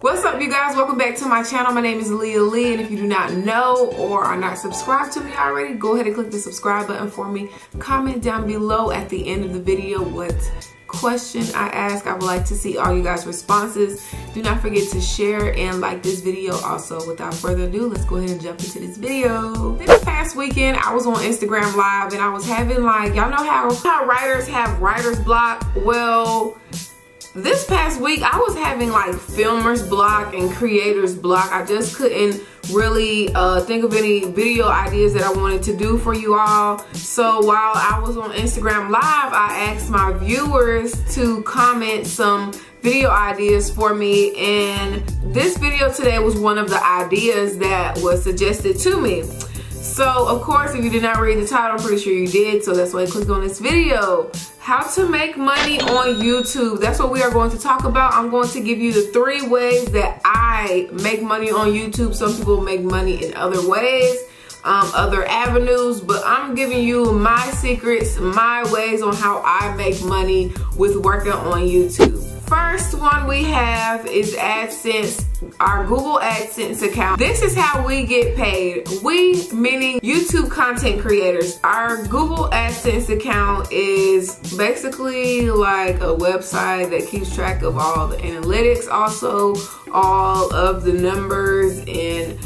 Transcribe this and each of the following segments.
What's up you guys? Welcome back to my channel. My name is Lia Leigh and if you do not know or are not subscribed to me already, go ahead and click the subscribe button for me. Comment down below at the end of the video what question I ask. I would like to see all you guys responses. Do not forget to share and like this video. Also, without further ado, let's go ahead and jump into this video. This past weekend, I was on Instagram live and I was having like, y'all know how, how writers have writer's block? Well, this past week I was having like filmer's block and creator's block. I just couldn't really uh, think of any video ideas that I wanted to do for you all. So while I was on Instagram live, I asked my viewers to comment some video ideas for me and this video today was one of the ideas that was suggested to me. So of course if you did not read the title I'm pretty sure you did so that's why I clicked on this video how to make money on YouTube. That's what we are going to talk about. I'm going to give you the three ways that I make money on YouTube. Some people make money in other ways, um, other avenues, but I'm giving you my secrets, my ways on how I make money with working on YouTube. First one we have is AdSense, our Google AdSense account. This is how we get paid. We, meaning YouTube content creators. Our Google AdSense account is basically like a website that keeps track of all the analytics, also all of the numbers and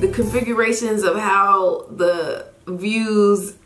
the configurations of how the views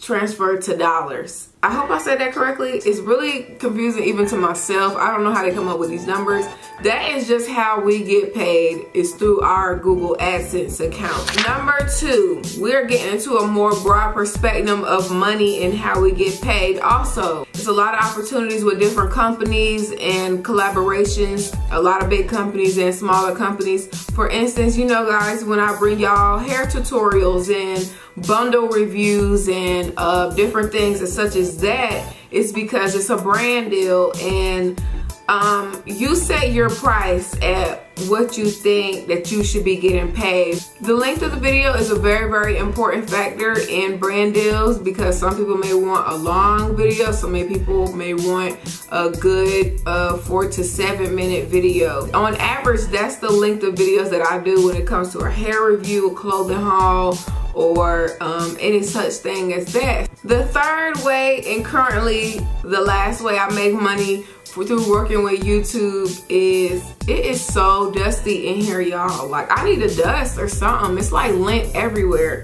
transfer to dollars. I hope I said that correctly. It's really confusing even to myself. I don't know how they come up with these numbers. That is just how we get paid is through our Google AdSense account. Number two, we're getting into a more broad perspective of money and how we get paid also. There's a lot of opportunities with different companies and collaborations, a lot of big companies and smaller companies. For instance, you know guys, when I bring y'all hair tutorials and bundle reviews and uh, different things such as that is because it's a brand deal and um, you set your price at what you think that you should be getting paid. The length of the video is a very, very important factor in brand deals because some people may want a long video, so many people may want a good uh, four to seven minute video. On average, that's the length of videos that I do when it comes to a hair review, a clothing haul, or um, any such thing as that. The third way and currently the last way I make money through working with YouTube is it is so dusty in here y'all. Like I need a dust or something. It's like lint everywhere.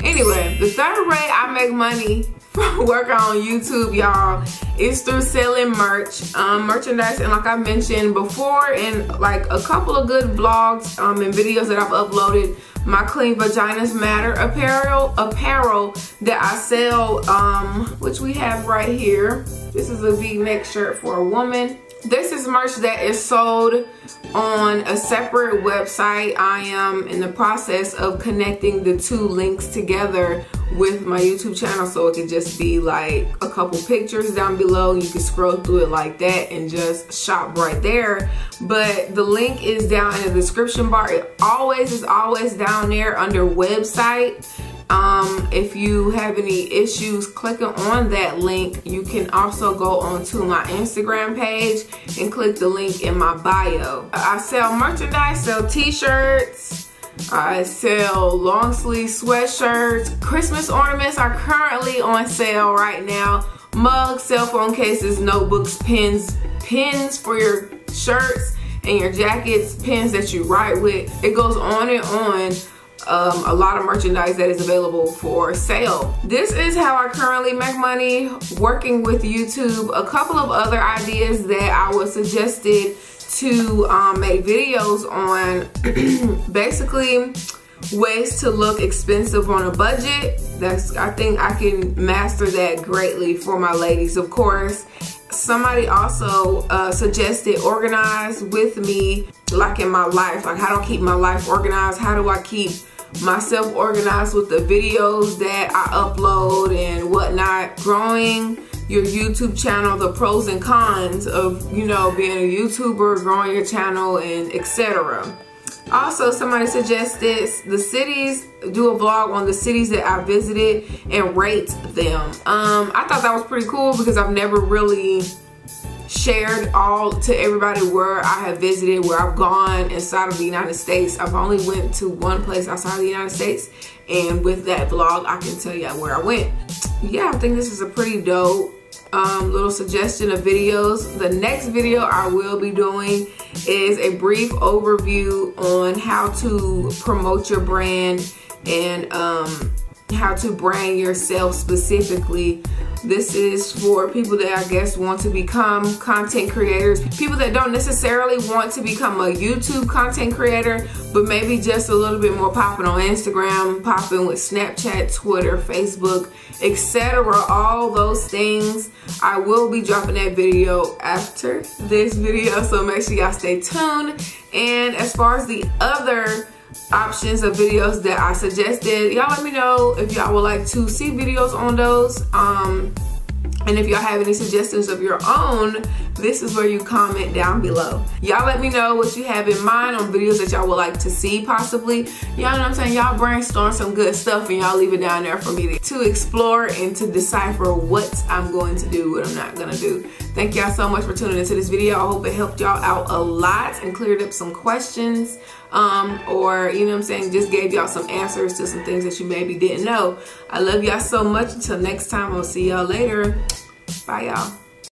Anyway the third way I make money working on YouTube y'all is through selling merch um, merchandise and like I mentioned before in like a couple of good vlogs um, and videos that I've uploaded my Clean Vaginas Matter apparel apparel that I sell, um, which we have right here. This is a V-neck shirt for a woman. This is merch that is sold on a separate website. I am in the process of connecting the two links together with my YouTube channel so it could just be like a couple pictures down below. You can scroll through it like that and just shop right there. But the link is down in the description bar. It always is always down there under website um, if you have any issues clicking on that link, you can also go onto my Instagram page and click the link in my bio. I sell merchandise, sell t-shirts, I sell long sleeve sweatshirts. Christmas ornaments are currently on sale right now. Mugs, cell phone cases, notebooks, pens, pins for your shirts and your jackets, pens that you write with. It goes on and on um, a lot of merchandise that is available for sale. This is how I currently make money working with YouTube. A couple of other ideas that I was suggested to um, make videos on basically ways to look expensive on a budget. That's I think I can master that greatly for my ladies of course. Somebody also uh, suggested organize with me like in my life. Like how do I keep my life organized? How do I keep myself organized with the videos that I upload and whatnot. Growing your YouTube channel, the pros and cons of, you know, being a YouTuber, growing your channel and etc. Also, somebody suggested the cities, do a vlog on the cities that I visited and rate them. Um, I thought that was pretty cool because I've never really shared all to everybody where I have visited, where I've gone inside of the United States. I've only went to one place outside of the United States. And with that vlog, I can tell you where I went. Yeah, I think this is a pretty dope um, little suggestion of videos. The next video I will be doing is a brief overview on how to promote your brand and um, how to brand yourself specifically this is for people that I guess want to become content creators. People that don't necessarily want to become a YouTube content creator, but maybe just a little bit more popping on Instagram, popping with Snapchat, Twitter, Facebook, etc. All those things. I will be dropping that video after this video, so make sure y'all stay tuned. And as far as the other options of videos that I suggested. Y'all let me know if y'all would like to see videos on those. Um, and if y'all have any suggestions of your own, this is where you comment down below. Y'all let me know what you have in mind on videos that y'all would like to see possibly. Y'all know what I'm saying? Y'all brainstorm some good stuff and y'all leave it down there for me to, explore and to decipher what I'm going to do, what I'm not gonna do. Thank y'all so much for tuning into this video. I hope it helped y'all out a lot and cleared up some questions um, or, you know what I'm saying, just gave y'all some answers to some things that you maybe didn't know. I love y'all so much. Until next time, I'll see y'all later. Bye, y'all.